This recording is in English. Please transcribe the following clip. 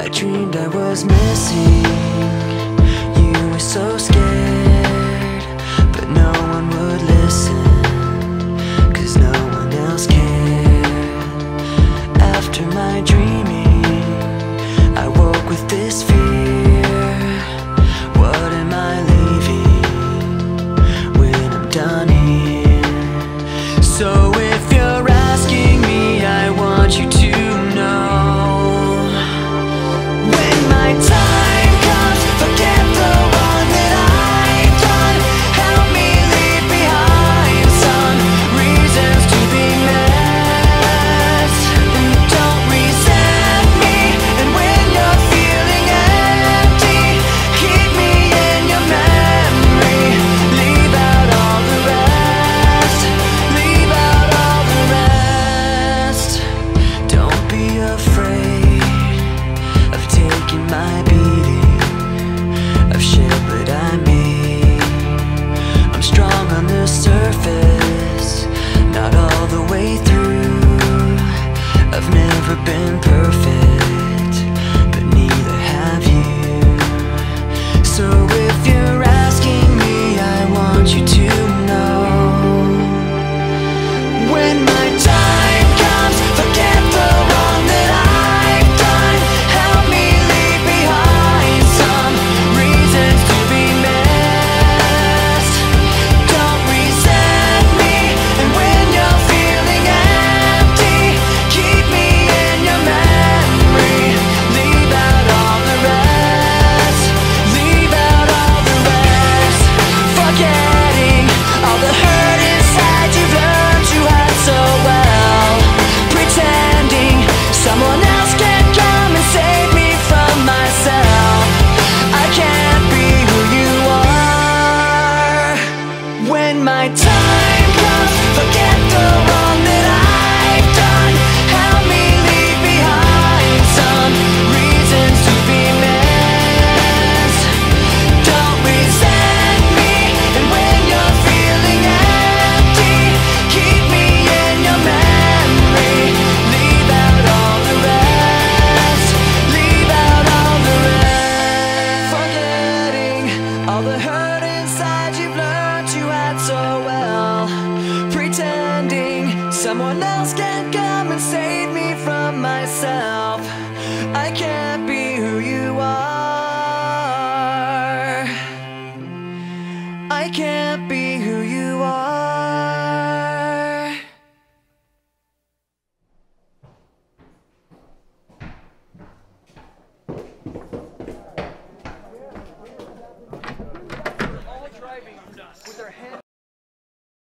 I dreamed I was missing. all the way through. I've never been perfect. one else can come and save me from myself. I can't be who you are. I can't be.